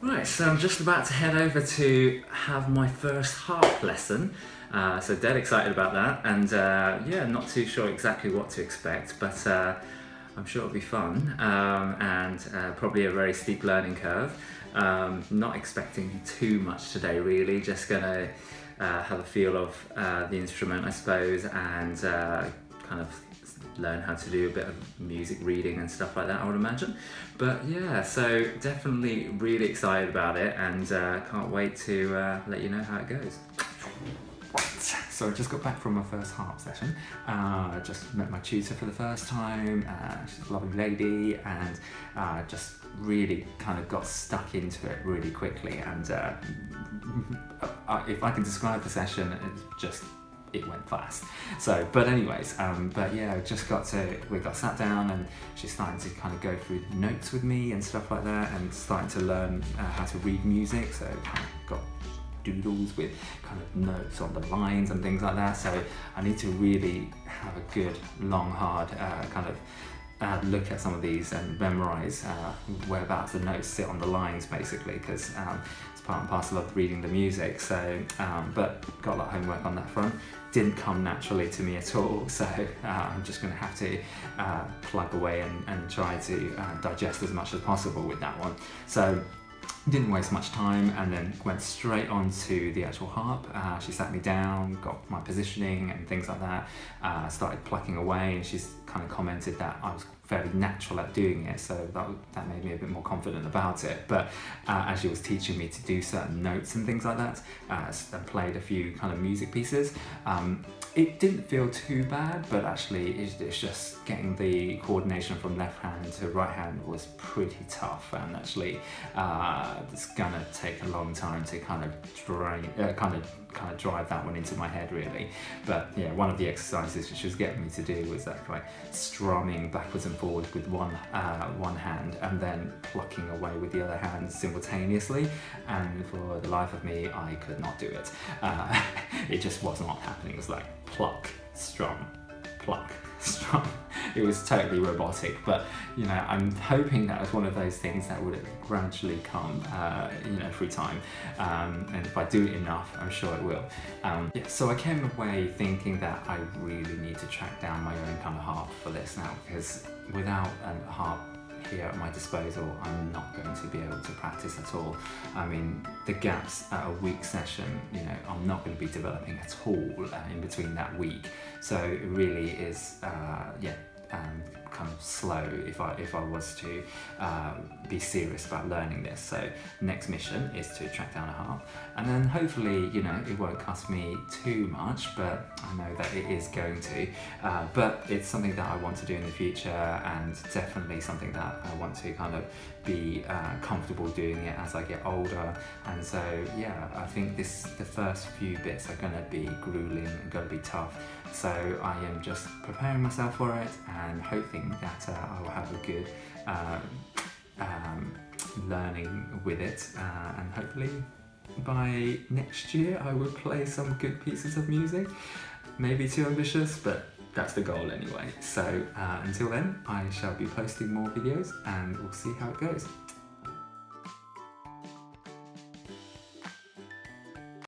Right, so I'm just about to head over to have my first harp lesson. Uh, so dead excited about that, and uh, yeah, not too sure exactly what to expect, but uh, I'm sure it'll be fun um, and uh, probably a very steep learning curve. Um, not expecting too much today, really. Just gonna uh, have a feel of uh, the instrument, I suppose, and kind of learn how to do a bit of music reading and stuff like that, I would imagine. But yeah, so definitely really excited about it and uh, can't wait to uh, let you know how it goes. So I just got back from my first harp session. Uh, just met my tutor for the first time. Uh, she's a lovely lady and uh, just really kind of got stuck into it really quickly. And uh, if I can describe the session, it's just it went fast. So, but anyways, um, but yeah, I just got to, we got sat down and she's starting to kind of go through notes with me and stuff like that and starting to learn uh, how to read music. So kind of got doodles with kind of notes on the lines and things like that. So I need to really have a good, long, hard uh, kind of uh, look at some of these and memorize uh, whereabouts the notes sit on the lines basically because um, it's part and parcel of reading the music. So um, but got a lot of homework on that front. Didn't come naturally to me at all. So uh, I'm just going to have to uh, plug away and, and try to uh, digest as much as possible with that one. So didn't waste much time and then went straight on to the actual harp. Uh, she sat me down, got my positioning and things like that, uh, started plucking away and she's kind of commented that I was fairly natural at doing it, so that, that made me a bit more confident about it. But uh, as she was teaching me to do certain notes and things like that, uh, and played a few kind of music pieces, um, it didn't feel too bad, but actually it's, it's, just getting the coordination from left hand to right hand was pretty tough, and actually uh, it's gonna take a long time to kind of drain, uh, kind of kind of drive that one into my head really. But yeah, one of the exercises she was getting me to do was that like strumming backwards and forwards with one uh, one hand and then plucking away with the other hand simultaneously. And for the life of me, I could not do it. Uh, it just was not happening. It was like pluck, strum, pluck, strum it was totally robotic. But you know, I'm hoping that was one of those things that would gradually come, uh, you know, through time. Um, and if I do it enough, I'm sure it will. Um, yeah, so I came away thinking that I really need to track down my own kind of harp for this now because without a harp here at my disposal, I'm not going to be able to practice at all. I mean, the gaps at a week session, you know, I'm not going to be developing at all uh, in between that week. So it really is, uh, yeah, um, kind of slow if I if I was to um, be serious about learning this. So next mission is to track down a harp, and then hopefully you know it won't cost me too much, but I know that it is going to. Uh, but it's something that I want to do in the future, and definitely something that I want to kind of be uh, comfortable doing it as I get older. And so yeah, I think this the first few bits are going to be grueling, going to be tough. So I am just preparing myself for it and hoping that uh, I will have a good uh, um, learning with it uh, and hopefully by next year I will play some good pieces of music. Maybe too ambitious, but that's the goal anyway. So uh, until then, I shall be posting more videos and we'll see how it goes.